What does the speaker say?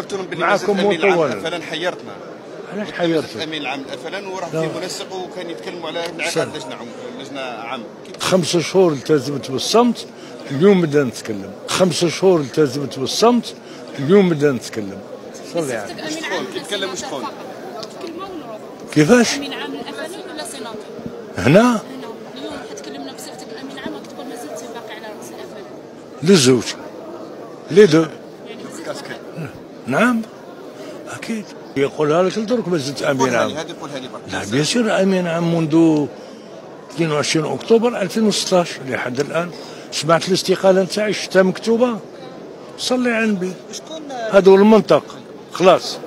قلت لهم باللي معكم مازال امين العام. الافلان حيرتنا علاش حيرتك امين العام الافلان وراه. في منسق وكان يتكلموا على انعقاد لجنة عم لجنة عام. خمس شهور التزمت بالصمت اليوم بدنا نتكلم. خمس شهور التزمت بالصمت اليوم بدنا نتكلم. صلي على النبي. شكون؟ كيفاش؟ امين عام الافلان ولا سيناتور هنا؟ هنا. اليوم حتكلمنا بصفتك امين عام وتقول ما زلت باقي على رأس الأفلان. للزوج les deux يعني نعم. أكيد. يقولها لك لدرك ما زلت امين عام؟ لا bien sûr أمين عام منذ 22 أكتوبر 2016 لحد الآن؟ سمعت الاستقالة نتاعي شفتها مكتوبه صلي على النبي. شكون؟ هذا هو المنطق. خلاص.